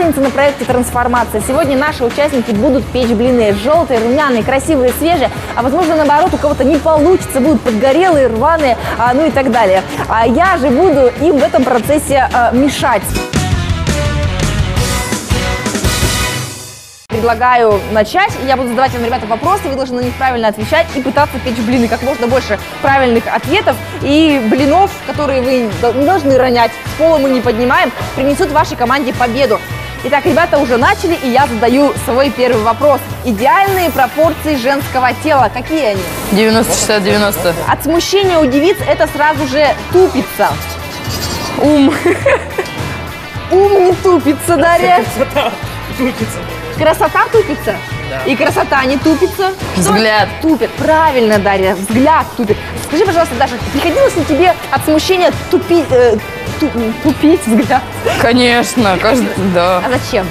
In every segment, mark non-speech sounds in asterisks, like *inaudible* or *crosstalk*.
и масленица на проекте «Трансформация». Сегодня наши участники будут печь блины желтые, румяные, красивые, свежие, а возможно наоборот у кого-то не получится, будут подгорелые, рваные, а, ну и так далее. А я же буду им в этом процессе а, мешать. Предлагаю начать. Я буду задавать вам, ребята, вопросы, вы должны на них правильно отвечать и пытаться печь блины. Как можно больше правильных ответов и блинов, которые вы не должны ронять, с пола мы не поднимаем, принесут вашей команде победу. Итак, ребята уже начали, и я задаю свой первый вопрос. Идеальные пропорции женского тела, какие они? 90-60-90. От смущения у девиц это сразу же тупица. Ум. Ум не тупится, Дарья. Красота тупится? И красота не тупится? Взгляд. Тупит. Правильно, Дарья, взгляд тупит. Скажи, пожалуйста, Даша, приходилось ли тебе от смущения тупи, э, ту- тупить взгляд? Конечно, каждый, да. А зачем?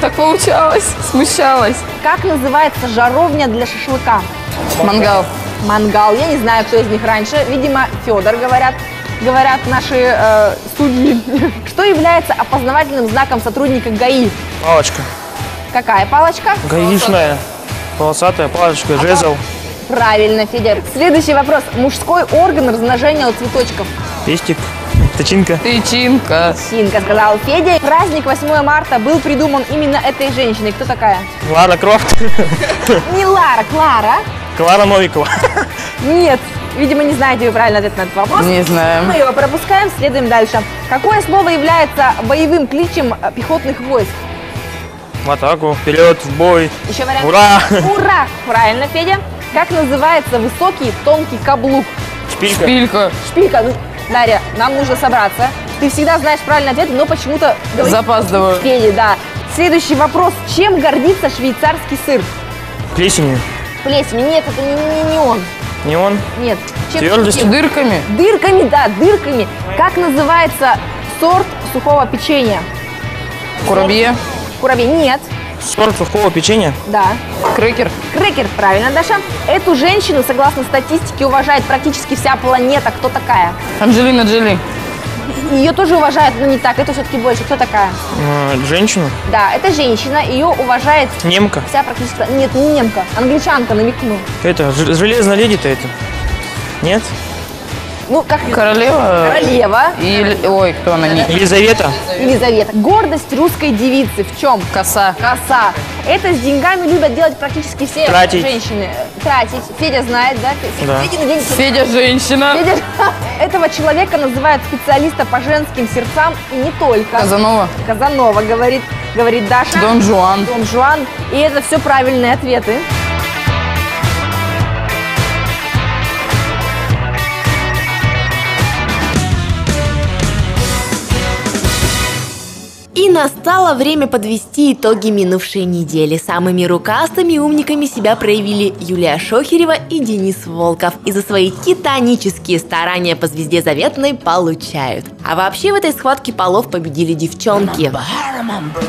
Так получалось, смущалась. Как называется жаровня для шашлыка? Мангал. Мангал. Я не знаю, кто из них раньше. Видимо, Федор, говорят. Говорят наши э, судьи. *laughs* Что является опознавательным знаком сотрудника ГАИ? Палочка. Какая палочка? Гаишная. Полосатая палочка, жезл. Правильно, Федя. Следующий вопрос. Мужской орган размножения у цветочков. Пестик. Тычинка. Тычинка. Синка, сказал Федя. Праздник 8 марта был придуман именно этой женщиной. Кто такая? Лара Крофт. Не Лара, Клара. Клара Новикова. Нет. Видимо, не знаете вы правильно ответ на этот вопрос. Не знаю. Мы его пропускаем, следуем дальше. Какое слово является боевым кличем пехотных войск? В атаку, вперед, в бой. Еще вариант. Ура! Ура! Правильно, Федя. Как называется высокий тонкий каблук? Шпилька. Шпилька. Шпилька. Ну, Дарья, нам нужно собраться. Ты всегда знаешь правильный ответ, но почему-то говоришь Запаздываю. Федя, да. Следующий вопрос. Чем гордится швейцарский сыр? Плесенью. Плесенью. Нет, это не, не, не он. Не он. Нет. Чем- Твердостью. чем? Дырками. Дырками, да, дырками. Как называется сорт сухого печенья? Курабье. Куравей. Нет. Сорт сухого печенья. Да. Крекер. Крекер, правильно, Даша. Эту женщину, согласно статистике, уважает практически вся планета. Кто такая? Анджелина Джоли. Ее тоже уважают, но не так. Это все-таки больше. Кто такая? Э, Женщину. Да, это женщина. Ее уважает Немка. вся практически... Нет, не немка. Англичанка, намекну. Это, железная леди-то это. Нет? Ну, как Королева. королева Или... Ой, кто она? Не... Елизавета. Елизавета. Гордость русской девицы в чем? Коса. Коса. Это с деньгами любят делать практически все Тратить. женщины. Тратить. Федя знает, да? Да. Федя день... Федя женщина. Федя- *laughs* Этого человека называют специалиста по женским сердцам и не только. Казанова. Казанова, говорит, говорит Даша. Дон Жуан. Дон Жуан. И это все правильные ответы. И настало время подвести итоги минувшей недели. Самыми рукастыми умниками себя проявили Юлия Шохерева и Денис Волков. И за свои титанические старания по звезде заветной получают. А вообще в этой схватке полов победили девчонки.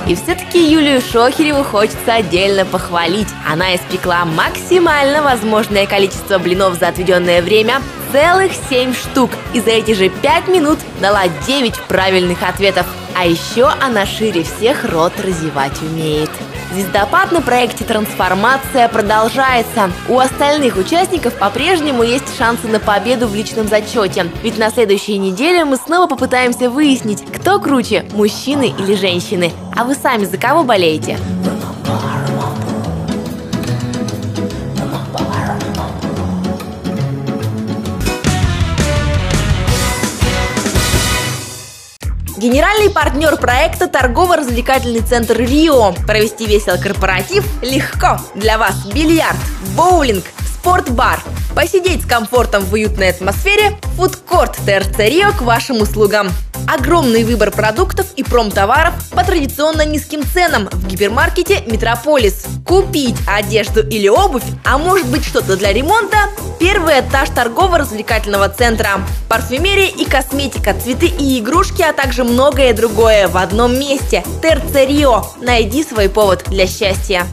И все-таки Юлию Шохереву хочется отдельно похвалить. Она испекла максимально возможное количество блинов за отведенное время целых 7 штук. И за эти же 5 минут дала 9 правильных ответов. А еще она шире всех рот разевать умеет. Звездопад на проекте «Трансформация» продолжается. У остальных участников по-прежнему есть шансы на победу в личном зачете. Ведь на следующей неделе мы снова попытаемся выяснить, кто круче, мужчины или женщины. А вы сами за кого болеете? Генеральный партнер проекта – торгово-развлекательный центр «Рио». Провести весело корпоратив легко. Для вас бильярд, боулинг, спортбар. Посидеть с комфортом в уютной атмосфере – фудкорт ТРЦ «Рио» к вашим услугам. Огромный выбор продуктов и промтоваров по традиционно низким ценам в гипермаркете «Метрополис». Купить одежду или обувь, а может быть что-то для ремонта – первый этаж торгово-развлекательного центра. Парфюмерия и косметика, цветы и игрушки, а также многое другое в одном месте. Рио. Найди свой повод для счастья.